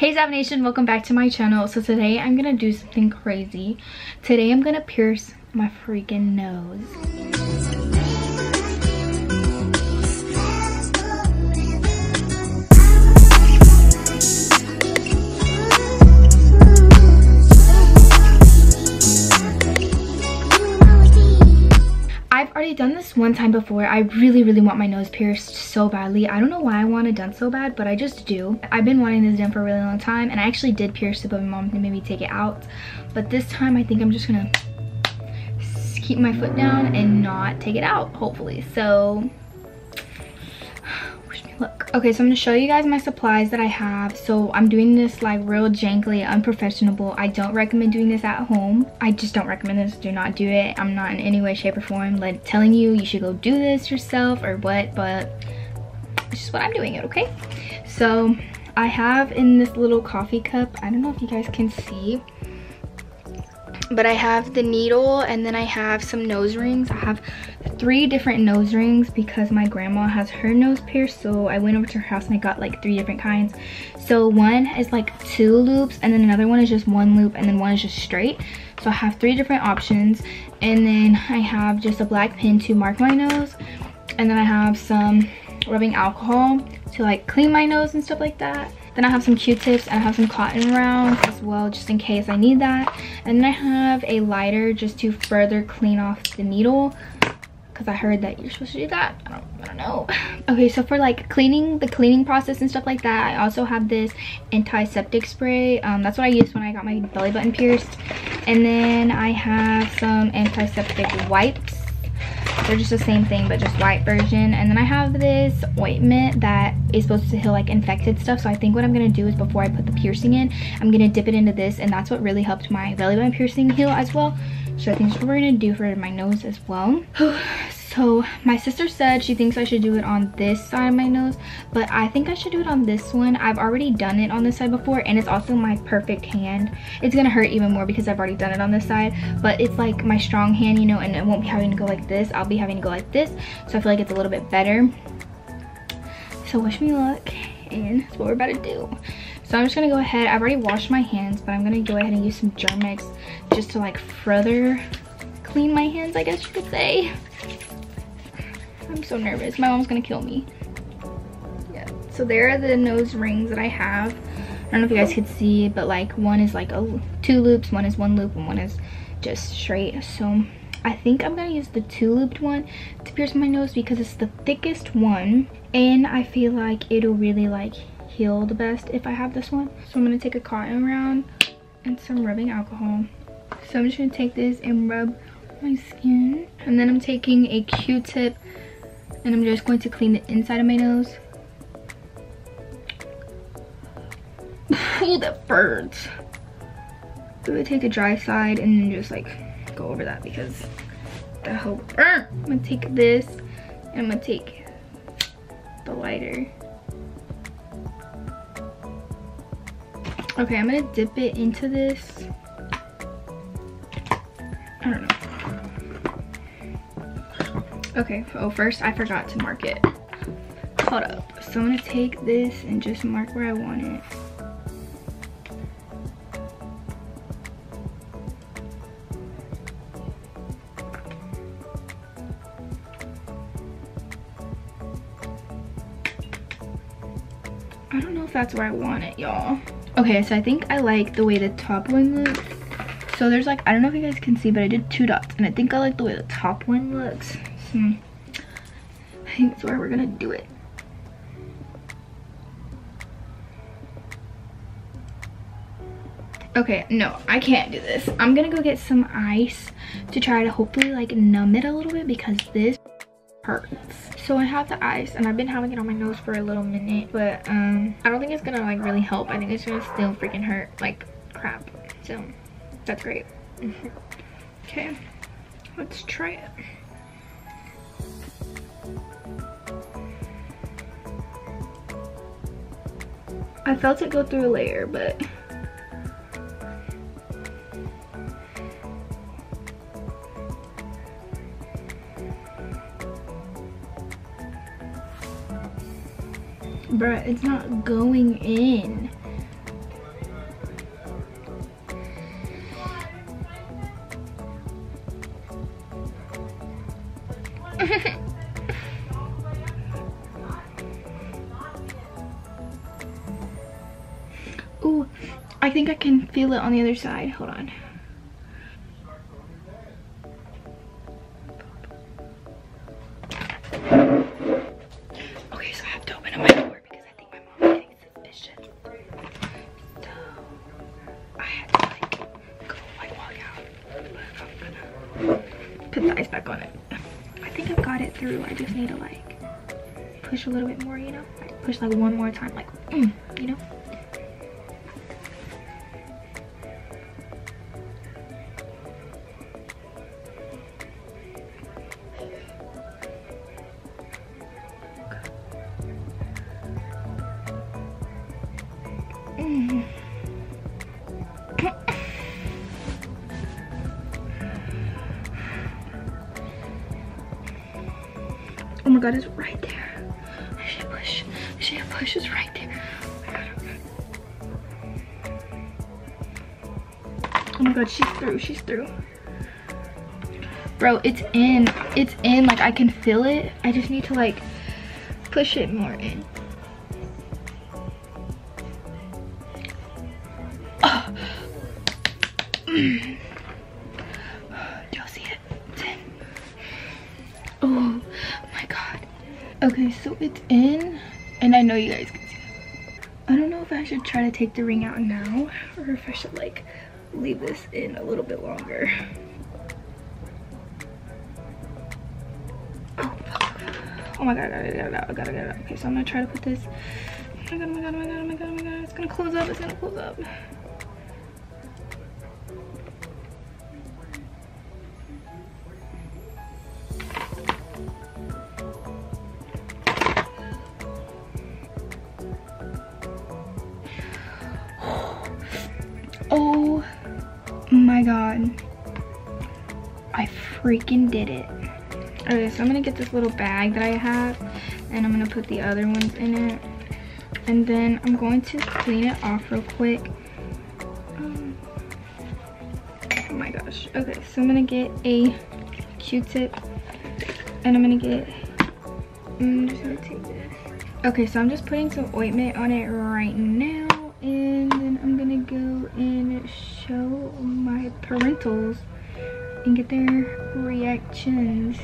Hey Sav Nation, welcome back to my channel. So today I'm gonna do something crazy. Today I'm gonna pierce my freaking nose. Already done this one time before. I really, really want my nose pierced so badly. I don't know why I want it done so bad, but I just do. I've been wanting this done for a really long time, and I actually did pierce it, but my mom made me take it out. But this time, I think I'm just gonna keep my foot down and not take it out, hopefully. So look. Okay so i'm to show you guys my supplies that i have. So i'm doing this like real jankly unprofessional. I don't recommend doing this at home. I just don't recommend this. Do not do it. I'm not in any way shape or form like telling you you should go do this yourself or what but it's just what i'm doing it okay? So i have in this little coffee cup i don't know if you guys can see but I have the needle and then I have some nose rings. I have three different nose rings because my grandma has her nose pierced. So I went over to her house and I got like three different kinds. So one is like two loops and then another one is just one loop and then one is just straight. So I have three different options. And then I have just a black pin to mark my nose. And then I have some rubbing alcohol to like clean my nose and stuff like that. Then I have some Q-tips and I have some cotton rounds as well, just in case I need that. And then I have a lighter just to further clean off the needle because I heard that you're supposed to do that. I don't, I don't know. Okay, so for like cleaning, the cleaning process and stuff like that, I also have this antiseptic spray. Um, that's what I used when I got my belly button pierced. And then I have some antiseptic wipes they're just the same thing but just white version. And then i have this ointment that is supposed to heal like infected stuff. So i think what i'm gonna do is before i put the piercing in i'm gonna dip it into this and that's what really helped my belly button piercing heal as well. So i think that's what we're gonna do for my nose as well so my sister said she thinks i should do it on this side of my nose but i think i should do it on this one. I've already done it on this side before and it's also my perfect hand. It's gonna hurt even more because i've already done it on this side but it's like my strong hand you know and it won't be having to go like this. I'll be having to go like this so i feel like it's a little bit better. So wish me luck and that's what we're about to do. So i'm just gonna go ahead. I've already washed my hands but i'm gonna go ahead and use some germ-x just to like further clean my hands i guess you could say I'm so nervous. My mom's gonna kill me. Yeah. So there are the nose rings that I have. I don't know if you guys could see, but like one is like a two loops, one is one loop, and one is just straight. So I think I'm gonna use the two looped one to pierce my nose because it's the thickest one. And I feel like it'll really like heal the best if I have this one. So I'm gonna take a cotton round and some rubbing alcohol. So I'm just gonna take this and rub my skin. And then I'm taking a Q-tip and I'm just going to clean the inside of my nose. Oh, that burns. I'm gonna take the dry side and then just like go over that because that whole burn. I'm gonna take this and I'm gonna take the lighter. Okay, I'm gonna dip it into this. I don't know. Okay, oh first I forgot to mark it. Hold up. So I'm gonna take this and just mark where I want it. I don't know if that's where I want it, y'all. Okay, so I think I like the way the top one looks. So there's like, I don't know if you guys can see, but I did two dots. And I think I like the way the top one looks. Hmm. I think that's where we're gonna do it. Okay, no, I can't do this. I'm gonna go get some ice to try to hopefully like numb it a little bit because this hurts. So I have the ice and I've been having it on my nose for a little minute, but um, I don't think it's gonna like really help. I think it's gonna still freaking hurt like crap. So that's great. okay, let's try it. I felt it go through a layer, but Bruh, it's not going in. I think I can feel it on the other side. Hold on. Okay, so I have to open up my door because I think my mom's getting suspicious. So I had to like go like walk out. But I'm gonna put the ice back on it. I think I've got it through. I just need to like push a little bit more, you know? Push like one more time, like, Oh my god, it's right there. I should push. I should push. It's right there. Oh my, god, she's through. She's through. Bro, it's in. It's in. Like, I can feel it. I just need to, like, push it more in. Oh. Okay, so it's in, and I know you guys can see it. I don't know if I should try to take the ring out now, or if I should like leave this in a little bit longer. Oh, oh my god, I gotta get it out, I gotta get it out. Okay, so I'm gonna try to put this. Oh my god, oh my god, oh my god, oh my god, oh my god. It's gonna close up, it's gonna close up. Freaking did it. Okay, so I'm gonna get this little bag that I have and I'm gonna put the other ones in it. And then I'm going to clean it off real quick. Um, oh my gosh. Okay, so I'm gonna get a Q-tip and I'm gonna get, I'm just gonna take this. Okay, so I'm just putting some ointment on it right now and then I'm gonna go and show my parentals and get their reactions.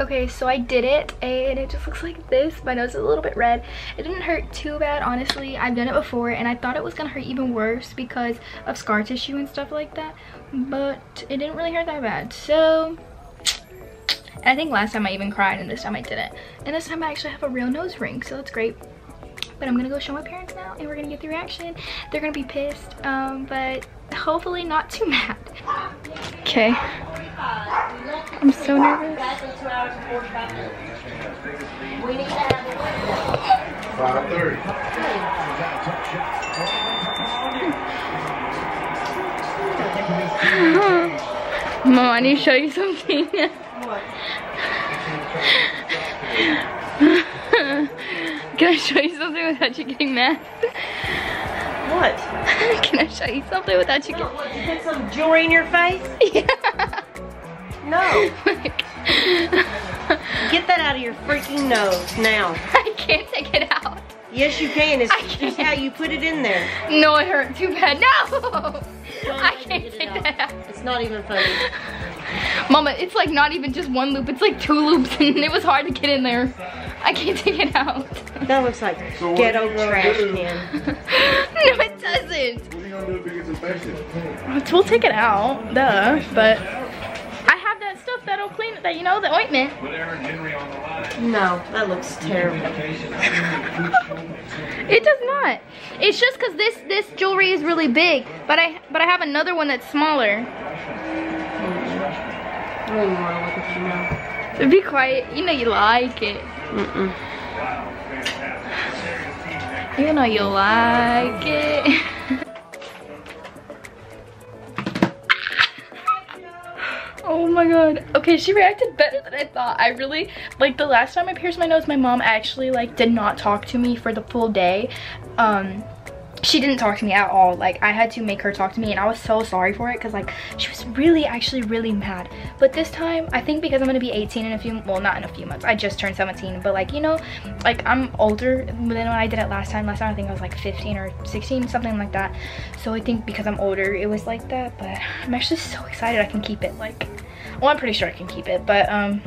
Okay, so I did it and it just looks like this. My nose is a little bit red. It didn't hurt too bad, honestly. I've done it before and I thought it was gonna hurt even worse because of scar tissue and stuff like that. But it didn't really hurt that bad. So, I think last time I even cried and this time I didn't. And this time I actually have a real nose ring, so that's great but i'm gonna go show my parents now and we're gonna get the reaction they're gonna be pissed um but hopefully not too mad okay i'm so nervous Five thirty. mom i need to show you something Can I show you something without you getting mad? What? Can I show you something without you getting What, you put some jewelry in your face? Yeah. No. Get that out of your freaking nose now. I can't take it out. Yes, you can. It's I just can't. how you put it in there. No, it hurt too bad. No! I can't take out. that out. It's not even funny. Mama, it's like not even just one loop, it's like two loops and it was hard to get in there. I can't take it out. That looks like So what ghetto are you gonna trash can. no, it doesn't. What are you gonna do if it gets infected? We'll take it out, duh, but I have that stuff that'll clean it, that, you know, the ointment. No, that looks terrible. It does not. It's just because this this jewelry is really big, but I but I have another one that's smaller. Mm-hmm. I don't even want to look at you now. Be quiet. You know you like it. Mm-mm. You know you like it. Oh my god. Okay, she reacted better than I thought. I really, like the last time I pierced my nose, my mom actually like did not talk to me for the full day. Um, she didn't talk to me at all. Like i had to make her talk to me and i was so sorry for it because like she was really actually really mad. But this time i think because i'm gonna be 18 in a few well not in a few months i just turned 17 but like you know like i'm older than when i did it last time. Last time i think i was like 15 or 16 something like that. So i think because i'm older it was like that but i'm actually so excited i can keep it like well i'm pretty sure i can keep it but um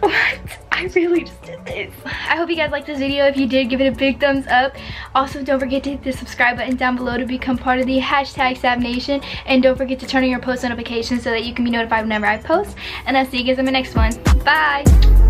what I really just did this. I hope you guys liked this video. If you did, give it a big thumbs up. Also, don't forget to hit the subscribe button down below to become part of the hashtag SavNation. And don't forget to turn on your post notifications so that you can be notified whenever I post. And I'll see you guys in my next one. Bye!